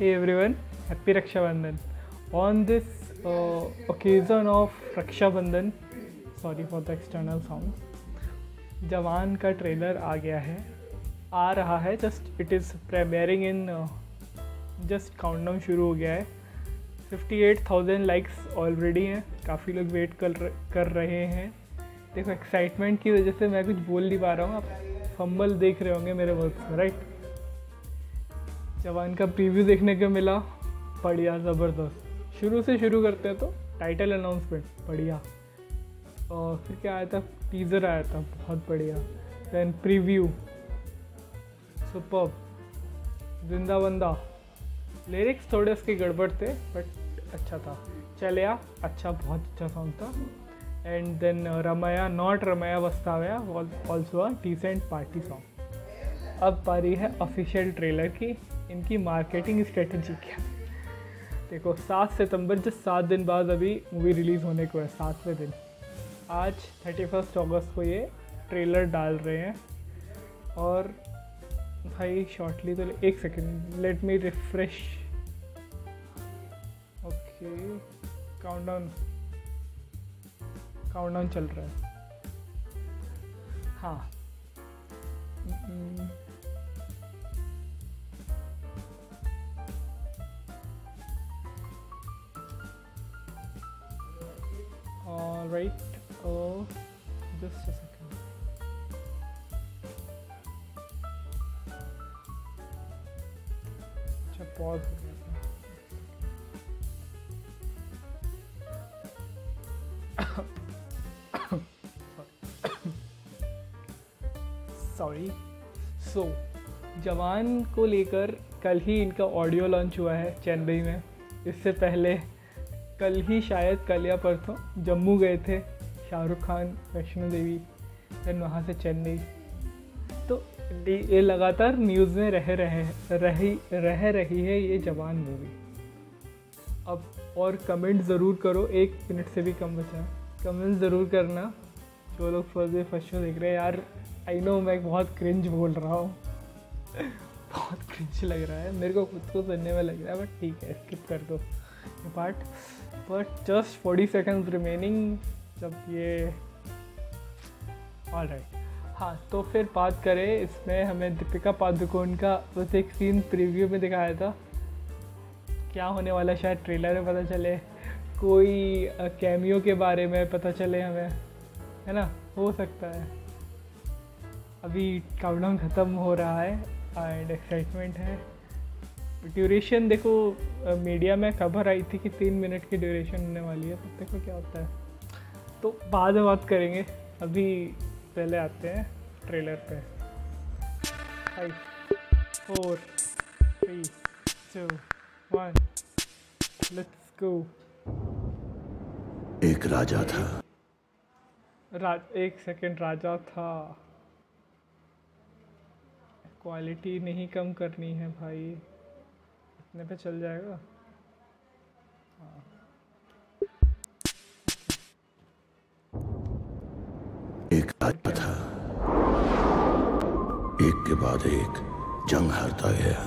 Hey everyone, happy Raksha Bandhan. On this uh, occasion of Raksha Bandhan, sorry for the external sounds, जवान का trailer आ गया है। आ रहा है just it is premiering in just countdown शुरू हो गया है। 58,000 लाइक्स ऑलरेडी हैं। काफ़ी लोग वेट कर कर रहे हैं। देखो एक्साइटमेंट की वजह से मैं कुछ बोल नहीं पा रहा हूँ। आप फंबल देख रहे होंगे मेरे में राइट जवान का प्रीव्यू देखने को मिला, बढ़िया, ज़बरदस्त। शुरू से शुरू करते हैं तो टाइटल अनाउंसमेंट बढ़िया। और फिर क्या आया था? टीज़र आया था, बहुत बढ़िया। देन प्रीव्यू सुपर ज़िंदा बंदा। लिरिक्स थोड़े उसके गड़बड़ थे बट अच्छा था। चलिया अच्छा बहुत अच्छा सॉन्ग था। And then Ramaiya not Ramaiya Vastavaiya also a decent party song अब पारी है ऑफिशियल ट्रेलर की। इनकी मार्केटिंग स्ट्रेटजी क्या देखो, सात सितंबर जो सात दिन बाद अभी मूवी रिलीज़ होने को है, सातवें दिन। आज थर्टी फ़र्स्ट अगस्त को ये ट्रेलर डाल रहे हैं। और भाई शॉर्टली तो एक second let me refresh okay countdown countdown चल रहा है। हाँ। Right oh just a second. अच्छा सॉरी सो जवान को लेकर कल ही इनका ऑडियो लॉन्च हुआ है चेन्नई में। इससे पहले कल ही शायद कल या परसों जम्मू गए थे शाहरुख खान, वैष्णो देवी देन वहाँ से चेन्नई। तो ये लगातार न्यूज़ में रह रहे रही, रह रही है ये जवान मूवी अब और कमेंट ज़रूर करो, एक मिनट से भी कम बचा। कमेंट ज़रूर करना, जो लोग फ़र्स्ट फ़र्स्ट देख रहे हैं। यार आई नो मैं बहुत क्रिंज बोल रहा हूँ। बहुत क्रिंज लग रहा है। मेरे को खुद को सुनने में लग रहा है बट ठीक है स्किप कर दो। ये part but just forty second remaining जब ये ऑल राइट हाँ तो फिर बात करें, इसमें हमें दीपिका पादुकोण का बस एक सीन प्रीव्यू में दिखाया था। क्या होने वाला शायद ट्रेलर में पता चले। कोई कैमियो के बारे में पता चले हमें। है ना? हो सकता है। अभी काउंटडाउन ख़त्म हो रहा है एंड एक्साइटमेंट है। ड्यूरेशन देखो मीडिया में खबर आई थी कि तीन मिनट की ड्यूरेशन होने वाली है तो देखो क्या होता है? तो बाद में बात करेंगे अभी पहले आते हैं ट्रेलर पे। Five four three two one let's go एक राजा था। राज एक सेकंड राजा था। क्वालिटी नहीं कम करनी है भाई। इतने पे चल जाएगा? हाँ। एक राजा था एक के बाद एक जंग हारता गया।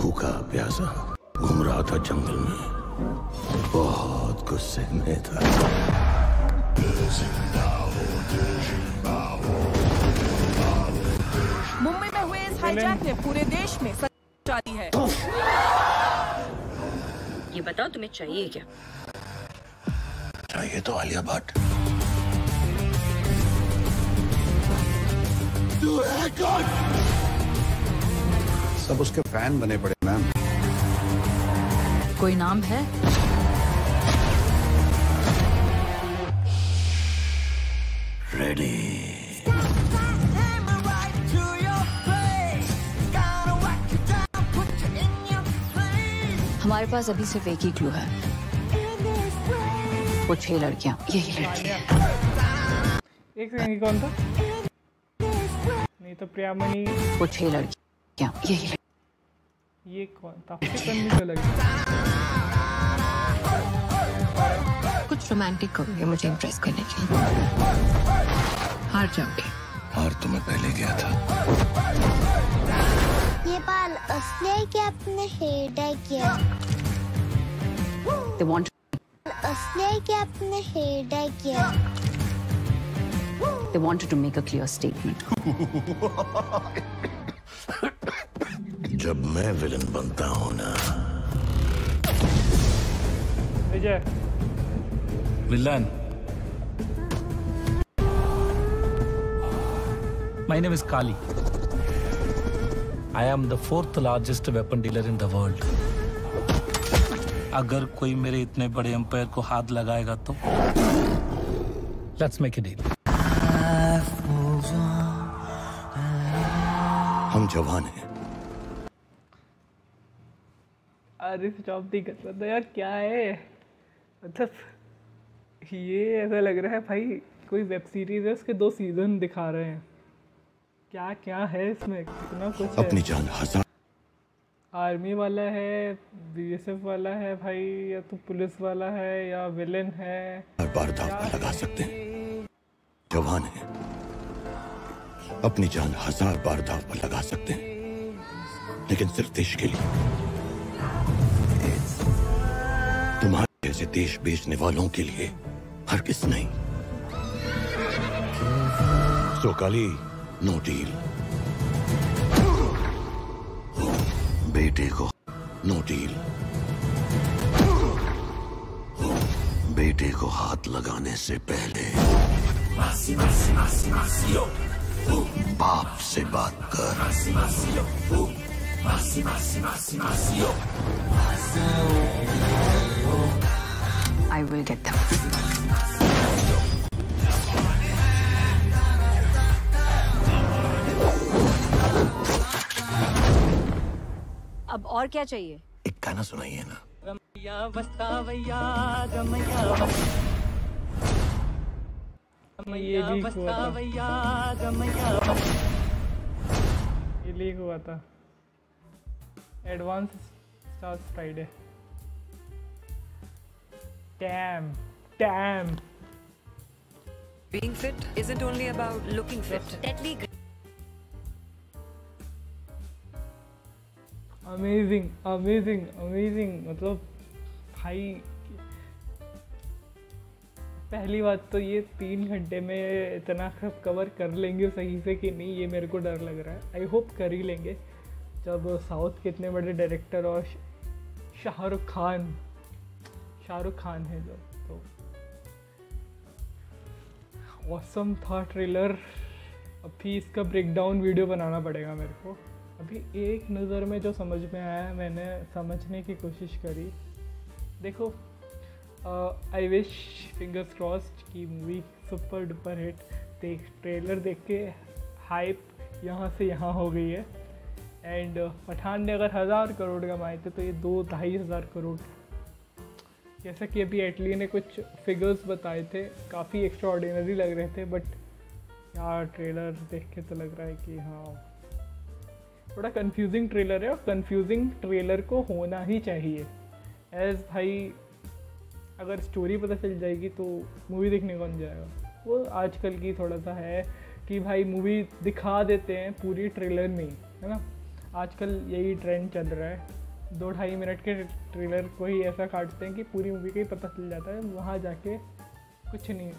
भूखा प्यासा घूम रहा था जंगल में। बहुत गुस्से में था। मुंबई में हुए इस हाईजैक ने पूरे देश में चाली है। ये बताओ तुम्हें चाहिए क्या? चाहिए तो आलिया भट्ट। सब उसके फ़ैन बने पड़े मैम। कोई नाम है? रेडी हमारे पास अभी सिर्फ़ एक ही क्लू है। वो छह लड़कियाँ। यही लड़कियाँ एक ये कौन था? नहीं तो प्रियामणि। वो छह लड़कियाँ। यही ये कौन तो लगी कुछ रोमांटिक करोगे मुझे इम्प्रेस करने के लिए। हार जाओगे हार तो मैं पहले गया था। बाल असली है कि अपने हेड है क्या? They want असली है कि अपने हेड है क्या? They wanted to make a clear statement. जब मैं विलन बनता हूँ ना। Vijay. Villain my name is Kaali I am the fourth largest weapon dealer in the world. अगर कोई मेरे इतने बड़े एम्पायर को हाथ लगाएगा तो? लेट्स मेक ए डील हम जवान हैं। अरे स्टॉप नहीं कर सकता यार क्या है? मतलब ये ऐसा लग रहा है भाई कोई वेब सीरीज़ है उसके दो सीज़न दिखा रहे हैं। क्या क्या है इसमें? कितना कुछ अपनी जान हज़ार आर्मी वाला है बीएसएफ वाला है भाई या तो पुलिस वाला है या विलेन है। हर बार दाव लगा सकते हैं। जवान हैं। अपनी जान हज़ार बार दाव पर लगा सकते हैं। लेकिन सिर्फ़ देश के लिए। तुम्हारे जैसे देश बेचने वालों के लिए हर किस नहीं। सो काली नो डील बेटे को। नो डील बेटे को हाथ लगाने से पहले। बाप से बात कर। I will get them. अब और क्या चाहिए? एक गाना सुनाइए ना। ये लीक हुआ था। ये लीक हुआ था। Advance stars Friday damn damn Being fit isn't only about looking fit. Deadly amazing amazing amazing मतलब भाई, पहली बात तो ये तीन घंटे में इतना सब कवर कर लेंगे सही से कि नहीं, ये मेरे को डर लग रहा है। आई होप कर ही लेंगे। जब साउथ के इतने बड़े डायरेक्टर और शाहरुख खान शाहरुख खान है जो तो औसम था ट्रेलर अभी इसका ब्रेकडाउन वीडियो बनाना पड़ेगा मेरे को। अभी एक नज़र में जो समझ में आया, मैंने समझने की कोशिश करी। देखो आई विश फिंगर्स क्रॉस्ड की मूवी सुपर डुपर हिट देख ट्रेलर देख के हाइप यहाँ से यहाँ हो गई है। एंड पठान ने अगर हज़ार करोड़ कमाए थे तो ये दो ढाई हज़ार करोड़। जैसा कि अभी एटली ने कुछ फिगर्स बताए थे, काफ़ी एक्स्ट्रा ऑर्डिनरी लग रहे थे बट यार ट्रेलर देख के तो लग रहा है कि हाँ थोड़ा कंफ्यूजिंग ट्रेलर है और कंफ्यूजिंग ट्रेलर को होना ही चाहिए। एज भाई, अगर स्टोरी पता चल जाएगी तो मूवी देखने कौन जाएगा? वो आजकल की थोड़ा सा है कि भाई मूवी दिखा देते हैं पूरी ट्रेलर में ही ना? आजकल यही ट्रेंड चल रहा है। दो ढाई मिनट के ट्रेलर को ही ऐसा काटते हैं कि पूरी मूवी का ही पता चल जाता है। वहाँ जाके कुछ नहीं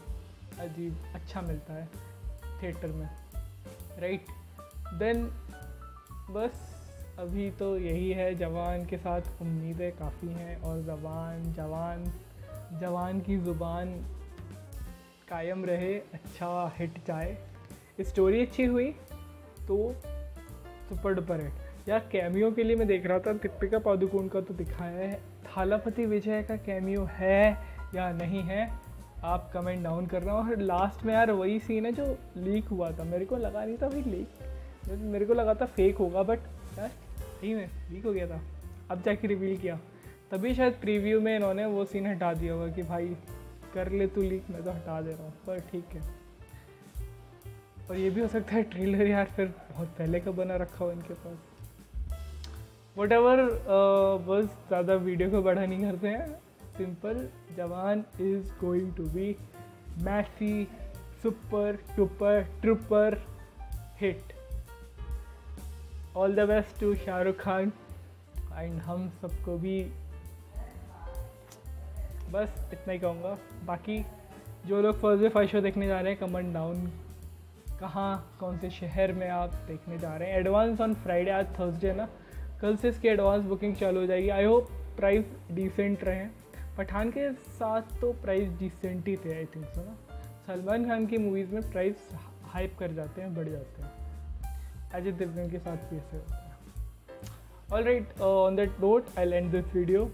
अजीब अच्छा मिलता है थिएटर में राइट देन बस अभी तो यही है, जवान के साथ उम्मीदें काफ़ी हैं और जवान जवान जवान की ज़ुबान कायम रहे अच्छा हिट जाए। स्टोरी अच्छी हुई तो सुपर डुपर हिट यार कैमियो के लिए मैं देख रहा था, दीपिका पादुकोण का तो दिखाया है। थालापति विजय का कैमियो है या नहीं है, आप कमेंट डाउन करना। और लास्ट में यार वही सीन है जो लीक हुआ था। मेरे को लगा नहीं था भाई लीक मेरे को लगा था फेक होगा बट यार सही में लीक हो गया था। अब जाके रिवील किया। तभी शायद प्रीव्यू में इन्होंने वो सीन हटा दिया होगा कि भाई, कर ले तू लीक मैं तो हटा दे रहा हूँ। पर ठीक है। और ये भी हो सकता है ट्रेलर यार, फिर बहुत पहले का बना रखा हो इनके पास। वट एवर बस ज़्यादा वीडियो को बड़ा नहीं करते हैं। Simple Jawan is going to be massy super tupper trooper hit all the best to Shahrukh Khan and हम सबको भी बस इतना ही कहूँगा। बाकी जो लोग फ़र्स्ट डे फ़र्स्ट शो देखने जा रहे हैं कमेंट डाउन कहाँ, कौन से शहर में आप देखने जा रहे हैं। एडवांस ऑन फ्राइडे आज थर्सडे ना? कल से इसकी एडवांस बुकिंग चालू हो जाएगी। आई होप प्राइस डिसेंट रहे। पठान के साथ तो प्राइस डिसेंट ही थे आई थिंक सो ना? सलमान खान की मूवीज़ में प्राइस हाइप कर जाते हैं, बढ़ जाते हैं। अजय देवगन के साथ भी ऐसे होता है all right on that note I end this video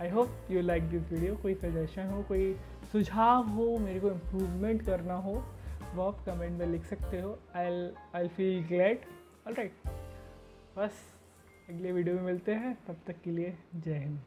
I hope you like this video कोई सजेशन हो, कोई सुझाव हो, मेरे को इम्प्रूवमेंट करना हो, वो आप कमेंट में लिख सकते हो। I I feel glad all right बस, अगले वीडियो में मिलते हैं। तब तक के लिए जय हिंद।